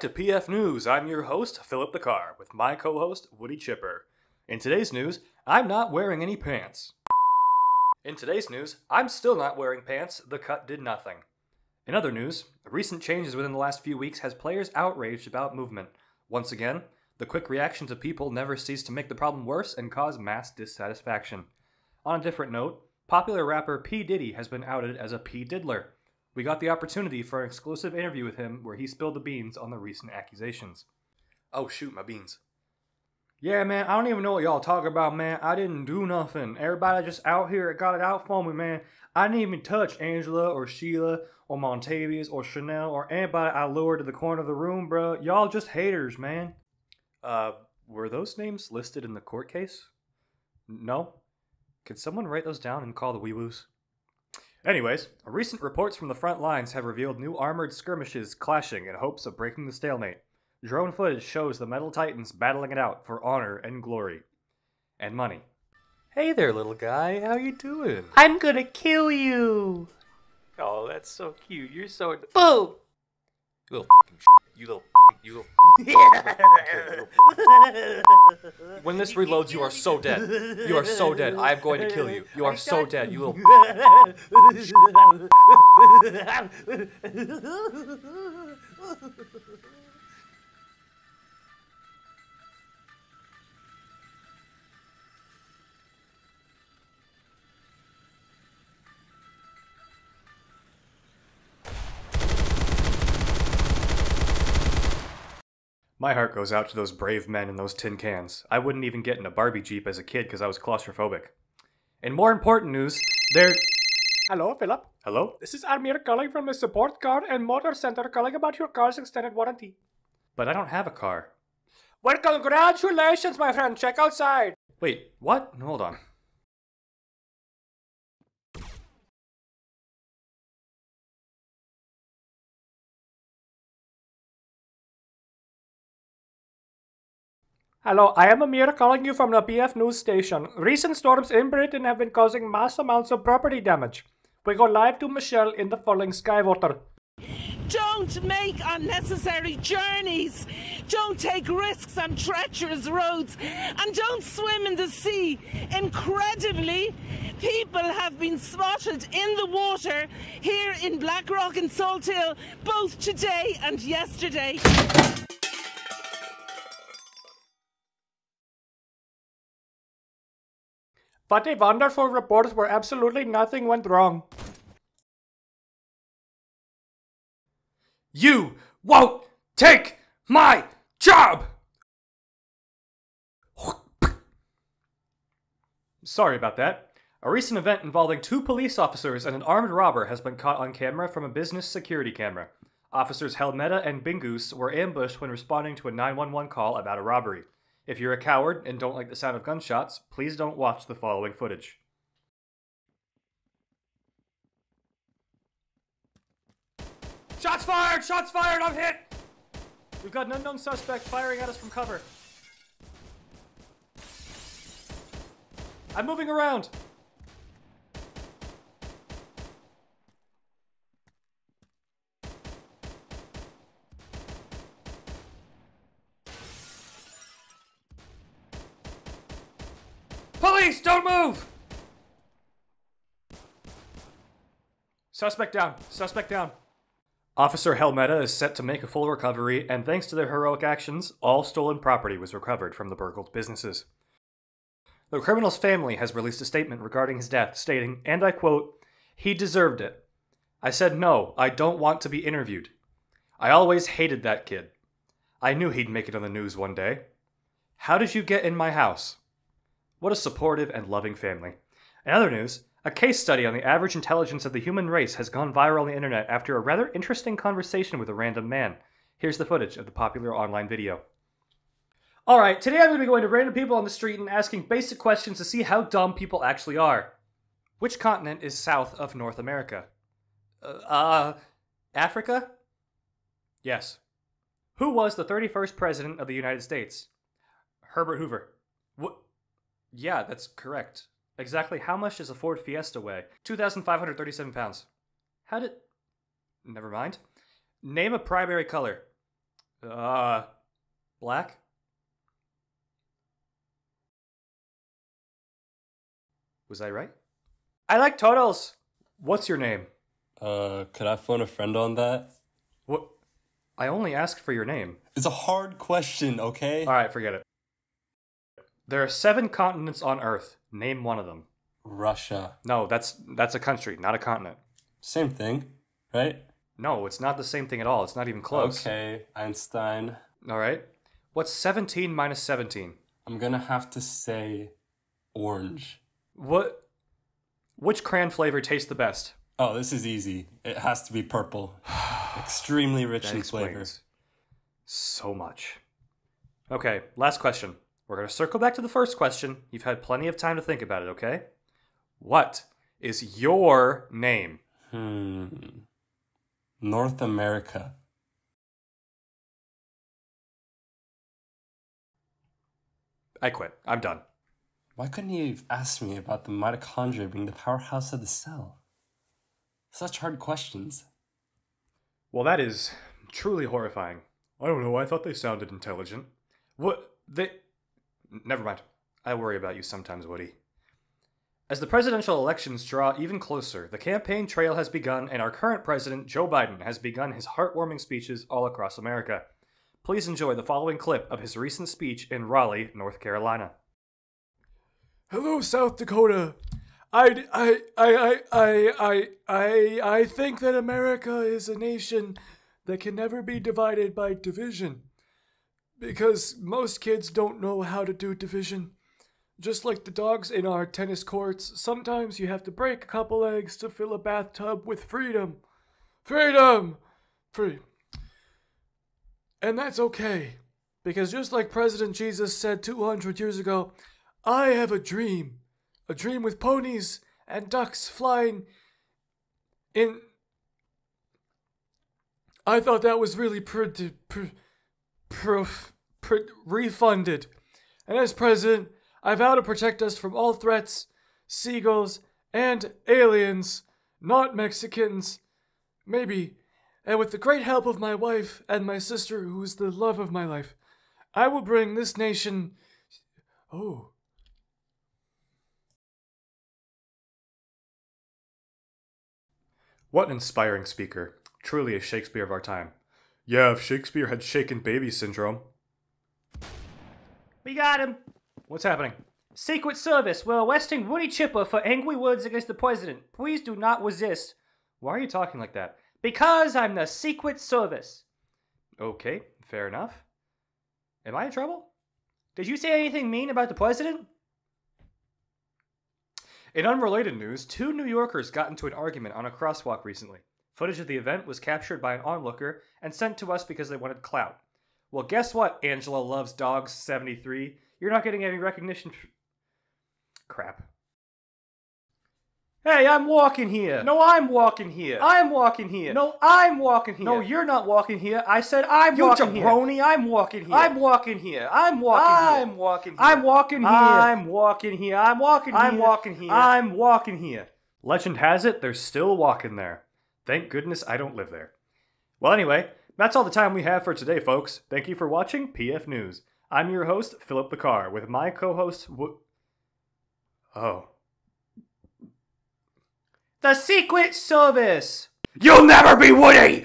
Back to PF News. I'm your host, Philip the Car, with my co host, Woody Chipper. In today's news, I'm not wearing any pants. In today's news, I'm still not wearing pants. The cut did nothing. In other news, recent changes within the last few weeks has players outraged about movement. Once again, the quick reactions of people never cease to make the problem worse and cause mass dissatisfaction. On a different note, popular rapper P. Diddy has been outed as a P. Diddler. We got the opportunity for an exclusive interview with him where he spilled the beans on the recent accusations. Oh, shoot, my beans. Yeah, man, I don't even know what y'all talk about, man. I didn't do nothing. Everybody just out here got it out for me, man. I didn't even touch Angela or Sheila or Montavious or Chanel or anybody I lured to the corner of the room, bro. Y'all just haters, man. Uh, were those names listed in the court case? No? Could someone write those down and call the wee woos? Anyways, recent reports from the front lines have revealed new armored skirmishes clashing in hopes of breaking the stalemate. Drone footage shows the Metal Titans battling it out for honor and glory. And money. Hey there, little guy. How you doing? I'm gonna kill you. Oh, that's so cute. You're so Boom. you little f***ing you little you little When this reloads, you are so dead. You are so dead. I am going to kill you. You are so dead. You little My heart goes out to those brave men in those tin cans. I wouldn't even get in a Barbie Jeep as a kid because I was claustrophobic. In more important news, there. Hello, Philip. Hello? This is Amir calling from the Support Car and Motor Center calling about your car's extended warranty. But I don't have a car. Well, congratulations, my friend. Check outside. Wait, what? Hold on. Hello, I am Amir calling you from the PF News Station. Recent storms in Britain have been causing mass amounts of property damage. We go live to Michelle in the falling sky water. Don't make unnecessary journeys. Don't take risks on treacherous roads. And don't swim in the sea. Incredibly, people have been spotted in the water here in Blackrock and Salt Hill both today and yesterday. But a wonderful report where absolutely nothing went wrong. You won't take my job! Sorry about that. A recent event involving two police officers and an armed robber has been caught on camera from a business security camera. Officers Helmeta and Bingus were ambushed when responding to a 911 call about a robbery. If you're a coward and don't like the sound of gunshots, please don't watch the following footage. Shots fired! Shots fired! I'm hit! We've got an unknown suspect firing at us from cover. I'm moving around. Don't move! Suspect down. Suspect down. Officer Helmeta is set to make a full recovery, and thanks to their heroic actions, all stolen property was recovered from the burgled businesses. The criminal's family has released a statement regarding his death, stating, and I quote, He deserved it. I said, No, I don't want to be interviewed. I always hated that kid. I knew he'd make it on the news one day. How did you get in my house? What a supportive and loving family. In other news, a case study on the average intelligence of the human race has gone viral on the internet after a rather interesting conversation with a random man. Here's the footage of the popular online video. Alright, today I'm going to be going to random people on the street and asking basic questions to see how dumb people actually are. Which continent is south of North America? Uh, uh Africa? Yes. Who was the 31st President of the United States? Herbert Hoover. What? Yeah, that's correct. Exactly how much does a Ford Fiesta weigh? 2,537 pounds. How did. Never mind. Name a primary color. Uh, black? Was I right? I like turtles. What's your name? Uh, could I phone a friend on that? What? I only asked for your name. It's a hard question, okay? All right, forget it. There are seven continents on Earth. Name one of them. Russia. No, that's that's a country, not a continent. Same thing, right? No, it's not the same thing at all. It's not even close. Okay, Einstein. All right. What's 17 minus 17? I'm gonna have to say orange. What? Which crayon flavor tastes the best? Oh, this is easy. It has to be purple. Extremely rich That in flavor. so much. Okay, last question. We're going to circle back to the first question. You've had plenty of time to think about it, okay? What is your name? Hmm. North America. I quit. I'm done. Why couldn't you have asked me about the mitochondria being the powerhouse of the cell? Such hard questions. Well, that is truly horrifying. I don't know. I thought they sounded intelligent. What? They. Never mind. I worry about you sometimes, Woody. As the presidential elections draw even closer, the campaign trail has begun, and our current president, Joe Biden, has begun his heartwarming speeches all across America. Please enjoy the following clip of his recent speech in Raleigh, North Carolina. Hello, South Dakota. I, I, I, I, I, I, I think that America is a nation that can never be divided by division. Because most kids don't know how to do division. Just like the dogs in our tennis courts, sometimes you have to break a couple eggs to fill a bathtub with freedom. Freedom! Free. And that's okay. Because just like President Jesus said 200 years ago, I have a dream. A dream with ponies and ducks flying in. I thought that was really pretty. pr- pr- pr- refunded. And as president, I vow to protect us from all threats, seagulls, and aliens, not Mexicans. Maybe. And with the great help of my wife and my sister, who is the love of my life, I will bring this nation. Oh. What an inspiring speaker. Truly a Shakespeare of our time. Yeah, if Shakespeare had shaken baby syndrome. We got him. What's happening? Secret Service, we're arresting Woody Chipper for angry words against the president. Please do not resist. Why are you talking like that? Because I'm the Secret Service. Okay, fair enough. Am I in trouble? Did you say anything mean about the president? In unrelated news, two New Yorkers got into an argument on a crosswalk recently. Footage of the event was captured by an onlooker and sent to us because they wanted clout. Well, guess what, Angela Loves Dogs 73? You're not getting any recognition. Crap. Hey, I'm walking here. No, I'm walking here. I'm walking here. No, I'm walking here. No, you're not walking here. I said I'm you walking here. jabroni. I'm walking here. I'm walking here. I'm walking I'm here. walking here. I'm walking here. I'm walking here. I'm walking here. I'm walking here. I'm walking here. Legend has it, there's still walking there. Thank goodness I don't live there. Well, anyway, that's all the time we have for today, folks. Thank you for watching PF News. I'm your host, Philip the Car, with my co-host. Wo- oh, The Secret Service. you'll never be Woody.